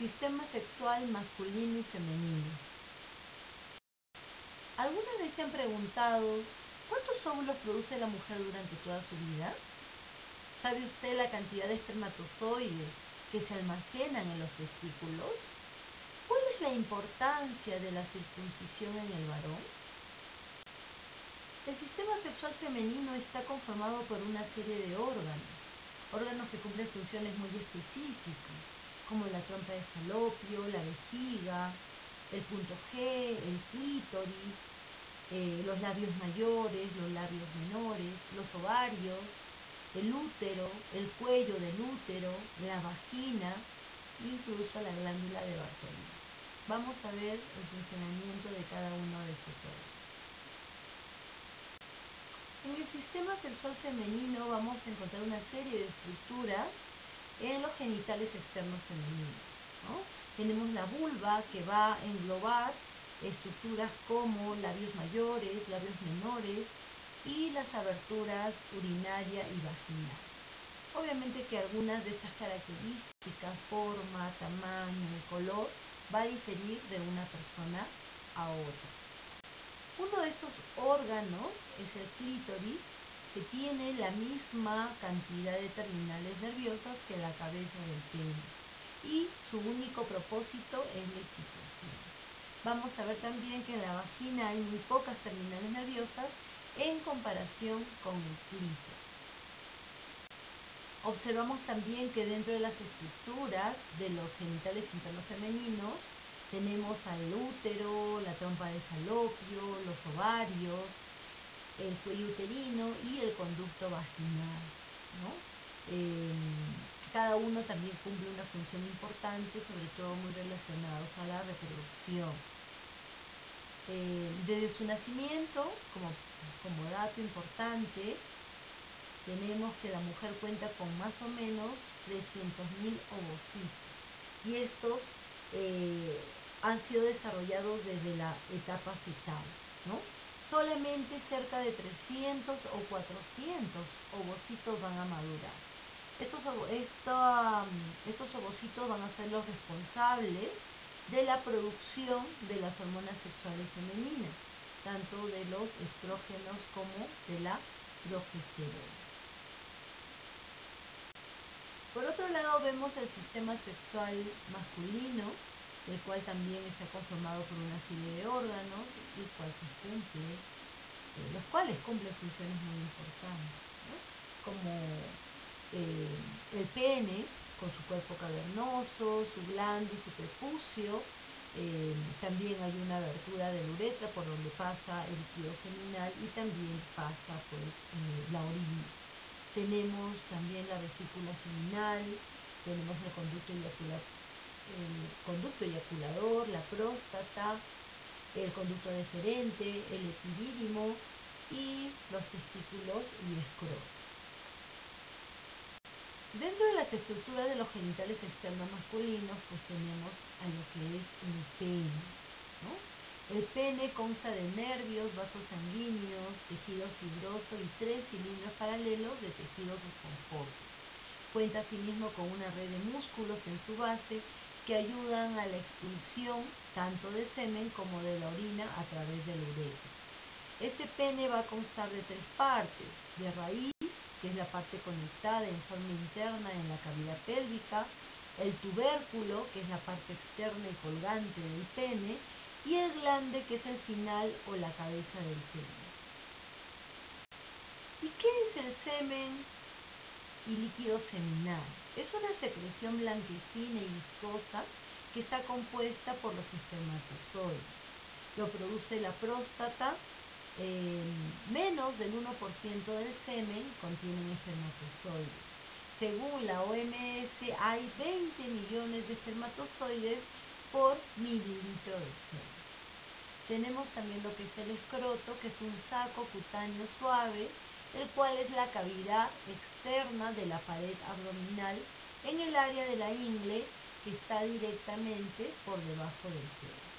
Sistema sexual masculino y femenino. ¿Alguna vez se han preguntado cuántos óvulos produce la mujer durante toda su vida? ¿Sabe usted la cantidad de espermatozoides que se almacenan en los testículos? ¿Cuál es la importancia de la circuncisión en el varón? El sistema sexual femenino está conformado por una serie de órganos, órganos que cumplen funciones muy específicas, como la trompa de falopio, la vejiga, el punto G, el clítoris, eh, los labios mayores, los labios menores, los ovarios, el útero, el cuello del útero, la vagina, incluso la glándula de Bartolini. Vamos a ver el funcionamiento de cada uno de estos órganos. En el sistema sexual femenino vamos a encontrar una serie de estructuras en los genitales externos femeninos. Tenemos la vulva que va a englobar estructuras como labios mayores, labios menores y las aberturas urinaria y vaginal. Obviamente que algunas de estas características, forma, tamaño color, va a diferir de una persona a otra. Uno de estos órganos es el clítoris, que tiene la misma cantidad de terminales nerviosas que la cabeza del pene y su único propósito es la excitación. Vamos a ver también que en la vagina hay muy pocas terminales nerviosas en comparación con el clítoris. Observamos también que dentro de las estructuras de los genitales internos femeninos tenemos al útero, la trompa de falopio, los ovarios, el cuello uterino y el conducto vaginal. Em, cada uno también cumple una función importante, sobre todo muy relacionados a la reproducción. Em, desde su nacimiento, como, como dato importante, tenemos que la mujer cuenta con más o menos 300.000 ovocitos. Y estos eh, han sido desarrollados desde la etapa fetal, ¿no? Solamente cerca de 300 o 400 ovocitos van a madurar. Estos, ovocitos van a ser los responsables de la producción de las hormonas sexuales femeninas, tanto de los estrógenos como de la progesterona. Por otro lado vemos el sistema sexual masculino, el cual también está conformado por una serie de órganos, cual cumple, eh, los cuales cumplen funciones muy importantes, como eh, el pene con su cuerpo cavernoso, su glande y su prepucio, eh, también hay una abertura de la uretra por donde pasa el líquido seminal y también pasa pues la orina. Tenemos también la vesícula seminal, tenemos el conducto eyacular el conducto eyaculador, la próstata, el conducto deferente, el epidídimo y los testículos y escroto. Dentro de las estructuras de los genitales externos masculinos, pues tenemos a lo que es el pene. El pene consta de nervios, vasos sanguíneos, tejido fibroso y tres cilindros paralelos de tejidos esponjosos. Cuenta asimismo con una red de músculos en su base que ayudan a la expulsión tanto de semen como de la orina a través del uretra. Este pene va a constar de tres partes, de raíz, que es la parte conectada en forma interna en la cavidad pélvica, el tubérculo, que es la parte externa y colgante del pene, y el glande, que es el final o la cabeza del pene. ¿Y qué es el semen y líquido seminal. Es una secreción blanquecina y viscosa que está compuesta por los espermatozoides. Lo produce la próstata, eh, menos del 1% del semen contienen espermatozoides. Según la OMS, hay 20 millones de espermatozoides por mililitro de semen. Tenemos también lo que es el escroto, que es un saco cutáneo suave el cual es la cavidad externa de la pared abdominal en el área de la ingle que está directamente por debajo del pene.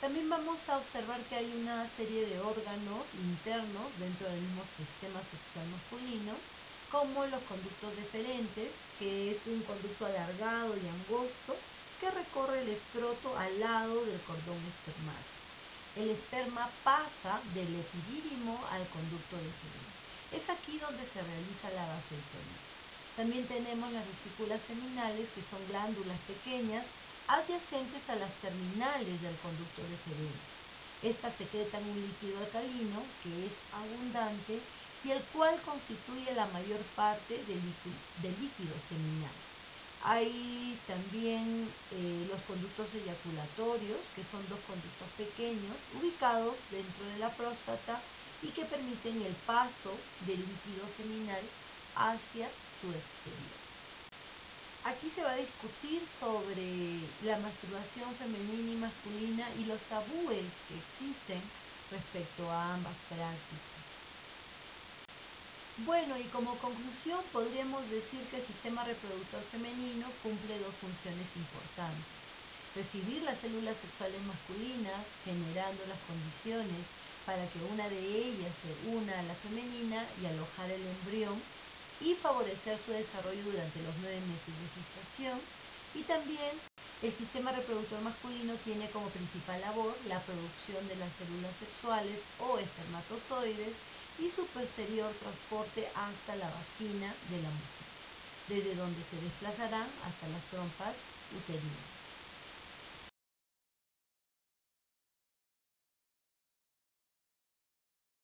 También vamos a observar que hay una serie de órganos internos dentro del mismo sistema sexual masculino como los conductos deferentes, que es un conducto alargado y angosto que recorre el escroto al lado del cordón espermático. El esperma pasa del epidídimo al conducto deferente. Es aquí donde se realiza la vasectomía. También tenemos las vesículas seminales, que son glándulas pequeñas adyacentes a las terminales del conducto deferente. Estas secretan un líquido alcalino que es abundante y el cual constituye la mayor parte del líquido, seminal. Hay también eh, los conductos eyaculatorios, que son dos conductos pequeños ubicados dentro de la próstata y que permiten el paso del líquido seminal hacia su exterior. Aquí se va a discutir sobre la masturbación femenina y masculina y los tabúes que existen respecto a ambas prácticas. Bueno, y como conclusión podríamos decir que el sistema reproductor femenino cumple dos funciones importantes. Recibir las células sexuales masculinas, generando las condiciones para que una de ellas se una a la femenina y alojar el embrión y favorecer su desarrollo durante los nueve meses de gestación. Y también el sistema reproductor masculino tiene como principal labor la producción de las células sexuales o espermatozoides y su posterior transporte hasta la vagina de la mujer, desde donde se desplazarán hasta las trompas uterinas.